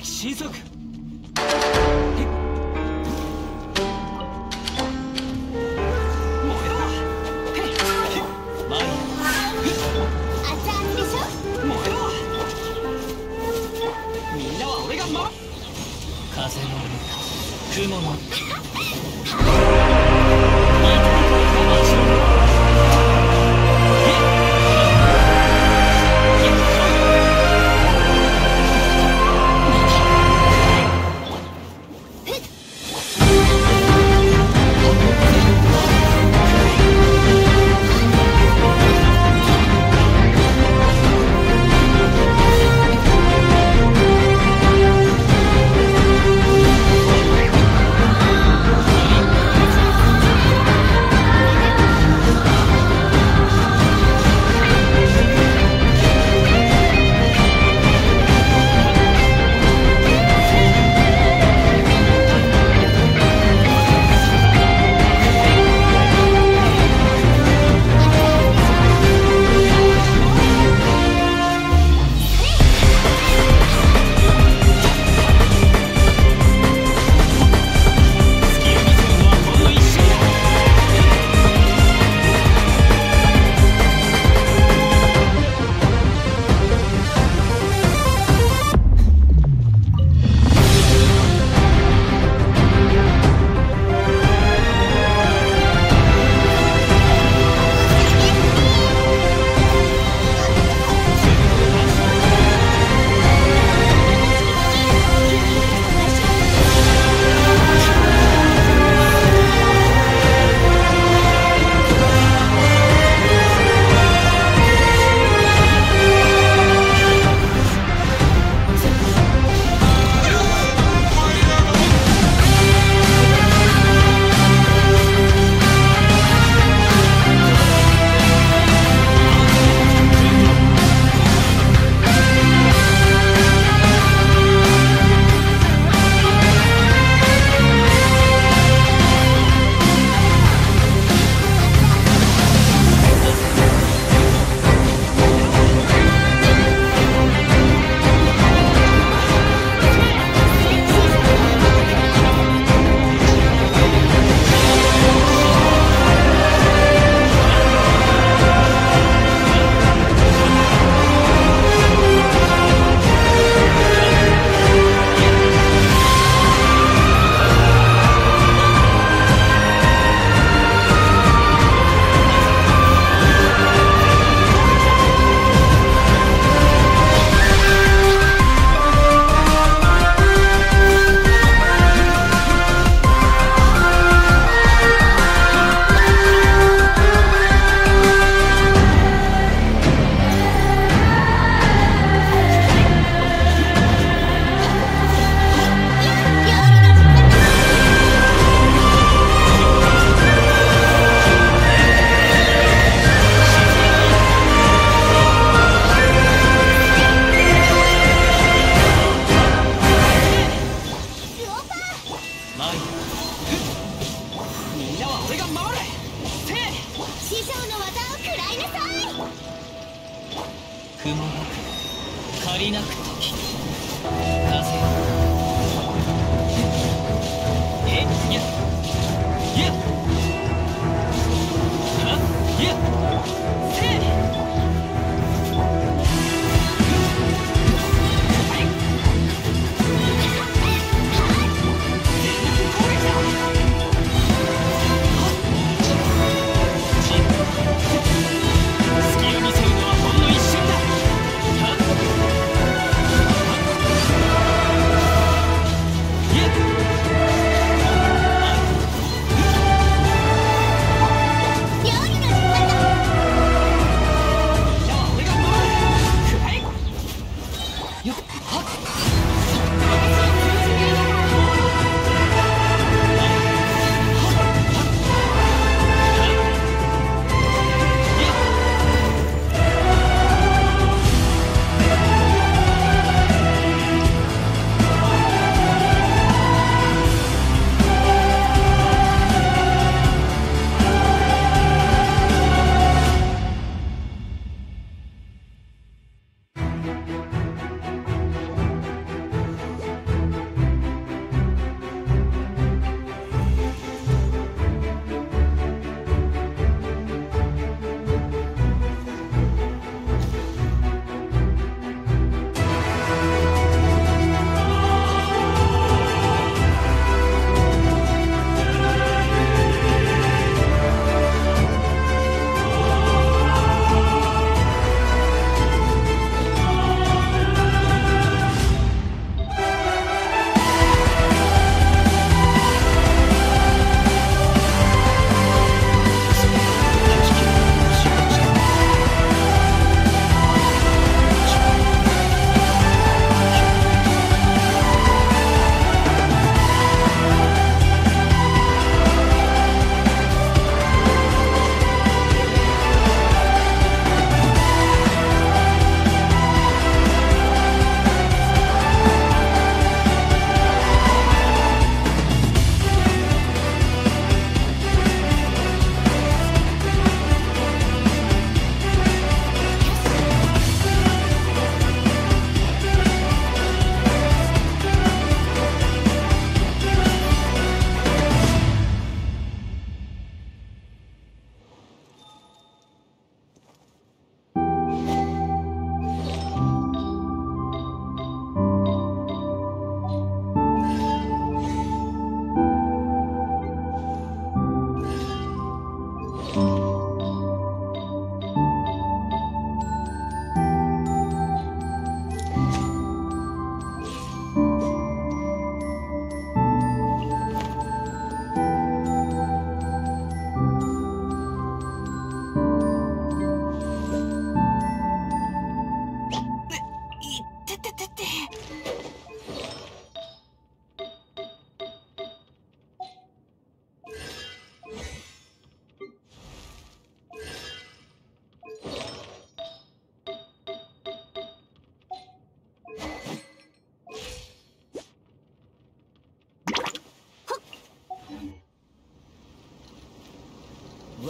撃神速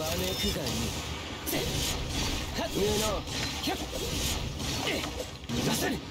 わめくがいい。せ